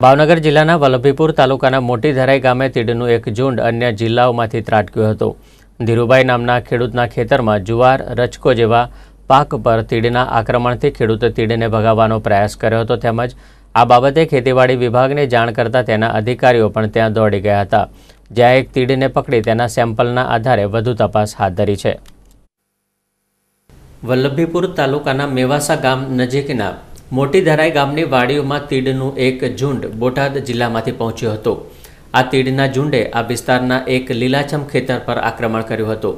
ભાવનગર જિલ્લાના વલ્લભીપુર તાલુકાના મોટી ધરાઈ ગામે તીડનું એક ઝુંડ અન્ય જિલ્લાઓમાંથી ત્રાટક્યું હતું. ધીરુભાઈ નામના ખેડૂતના ખેતરમાં જુવાર રચકો જેવા પાક પર તીડના આક્રમણથી ખેડૂતે તીડને ભગાવવાનો પ્રયાસ કર્યો હતો તેમજ આ બાબતે ખેતીવાડી વિભાગને જાણ કરતા તેના અધિકારીઓ પણ ત્યાં દોડી ગયા હતા. જ્યાં એક તીડને પકડી તેના સેમ્પલના આધારે વધુ તપાસ હાથ ધરી છે. વલ્લભીપુર તાલુકાના મેવાસા ગામ નજીકના મોટી ધરાઈ ગામની વાડીઓમાં તીડનું એક ઝુંડ બોટાદ જિલ્લામાંથી પહોંચ્યું હતું. આ તીડના ઝુંડે આ વિસ્તારના એક લીલાછમ ખેતર પર આક્રમણ કર્યું હતું.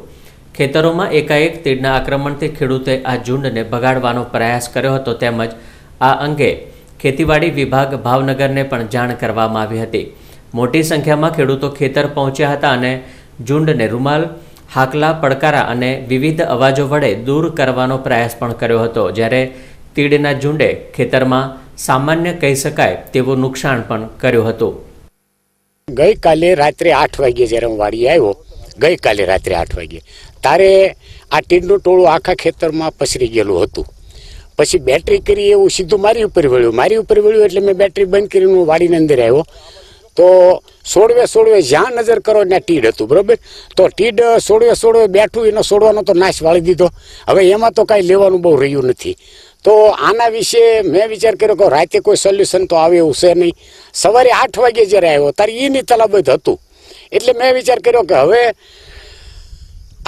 ખેતરોમાં એકાએક તીડના આક્રમણથી ખેડૂતે આ ઝુંડને ભગાડવાનો પ્રયાસ કર્યો હતો તેમજ આ અંગે ખેતીવાડી વિભાગ ભાવનગરને પણ જાણ કરવામાં આવી હતી. મોટી સંખ્યામાં ખેડૂતો ખેતર પહોંચ્યા હતા અને ઝુંડને રૂમાલ, હાકલા, પડકારા અને વિવિધ અવાજો વડે દૂર કરવાનો પ્રયાસ પણ કર્યો હતો. જ્યારે તીડના ઝુંડે ખેતરમાં સામાન્ય કહી શકાય તેવું નુકસાન પણ કર્યું હતું. ગઈકાલે રાત્રે આઠ વાગ્યે જ્યારે હું વાડી આવ્યો, ગઈકાલે રાત્રે આઠ વાગ્યે, તારે આ ટીડનું ટોળું આખા ખેતરમાં પસરી ગયેલું હતું. પછી બેટરી કરી એવું સીધું મારી ઉપર વળ્યું. મારી ઉપર વળ્યું એટલે મેં બેટરી બંધ કરીને હું વાડીની અંદર આવ્યો. તો સોળવે સોળવે જ્યાં નજર કરો ત્યાં ટીડ હતું, બરોબર? તો ટીડ સોળવે સોળવે બેઠું એનો સોડવાનો તો નાશ વાળી દીધો. હવે એમાં તો કાંઈ લેવાનું બહુ રહ્યું નથી. તો આના વિશે મેં વિચાર કર્યો કે રાતે કોઈ સોલ્યુશન તો આવે એવું છે નહીં. સવારે આઠ વાગે જ્યારે આવ્યો, ત્યારે એની તલાબત હતું. એટલે મેં વિચાર કર્યો કે હવે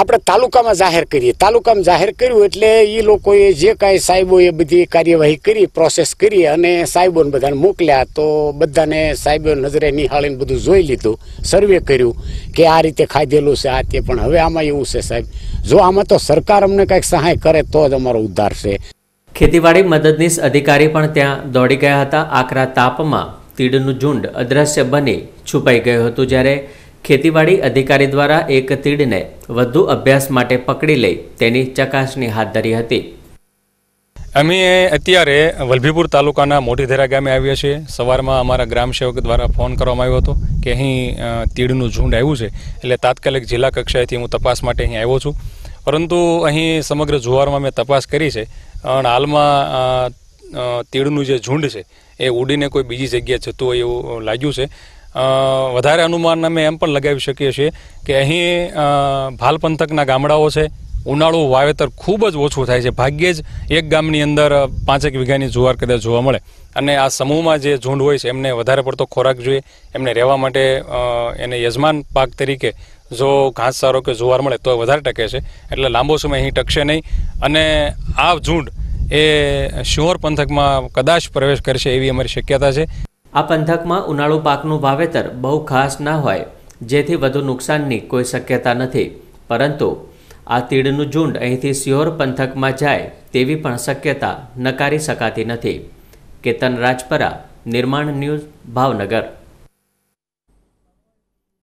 આપણે તાલુકામાં જાહેર કરીએ. તાલુકામાં જાહેર કર્યું એટલે એ લોકોએ જે કાંઈ સાહેબોએ બધી કાર્યવાહી કરી પ્રોસેસ કરી અને સાહેબોને બધાને મોકલ્યા. તો બધાને સાહેબો નજરે નિહાળીને બધું જોઈ લીધું સર્વે કર્યું કે આ રીતે ખાધેલું છે, આ તે. પણ હવે આમાં એવું છે સાહેબ, જો આમાં તો સરકાર અમને કાંઈક સહાય કરે તો જ અમારો ઉદ્ધાર છે. ખેતીવાડી મદદનીશ અધિકારી પણ ત્યાં દોડી ગયા હતા. આકરા તાપમાં તીડનું ઝુંડ અદ્રશ્ય બની છુપાઈ ગયું હતું જ્યારે ખેતીવાડી અધિકારી દ્વારા એક તીડને વધુ અભ્યાસ માટે પકડી લઈ તેની ચકાસણી હાથ ધરી હતી. અમે અત્યારે વલભીપુર તાલુકાના મોટીધેરા ગામે આવ્યા છીએ. સવારમાં અમારા ગ્રામ સેવક દ્વારા ફોન કરવામાં આવ્યો હતો કે અહીં તીડનું ઝુંડ આવ્યું છે. એટલે તાત્કાલિક જિલ્લા કક્ષાએથી હું તપાસ માટે અહીં આવ્યો છું. પરંતુ અહીં સમગ્ર જુવારમાં મેં તપાસ કરી છે. અને હાલમાં તીડનું જે ઝુંડ છે, એ ઉડીને કોઈ બીજી જગ્યાએ જતું હોય એવું લાગ્યું છે. વધારે અનુમાન અમે એમ પણ લગાવી શકીએ છીએ કે અહીં ભાલ પંથકના ગામડાઓ છે ઉનાળુ વાવેતર ખૂબ જ ઓછું થાય છે. ભાગ્યે જ એક ગામની અંદર પાંચેક વીઘાની જુવાર કદાચ જોવા મળે. અને આ સમૂહમાં જે ઝુંડ હોય છે, એમને વધારે પડતો ખોરાક જોઈએ. એમને રહેવા માટે એને યજમાન પાક તરીકે જો ઘાસચારો કે જુવાર મળે તો વધારે ટકે છે. એટલે લાંબો સમય અહીં ટકશે નહીં. અને આ ઝુંડ એ શિહોર પંથકમાં કદાચ પ્રવેશ કરશે એવી અમારી શક્યતા છે. આ પંથકમાં ઉનાળુ પાકનું વાવેતર બહુ ખાસ ના હોય, જેથી વધુ નુકસાનની કોઈ શક્યતા નથી. પરંતુ આ તીડનું ઝુંડ અહીંથી સિહોર પંથકમાં જાય તેવી પણ શક્યતા નકારી શકાતી નથી. કેતન રાજપરા, નિર્માણ ન્યૂઝ, ભાવનગર.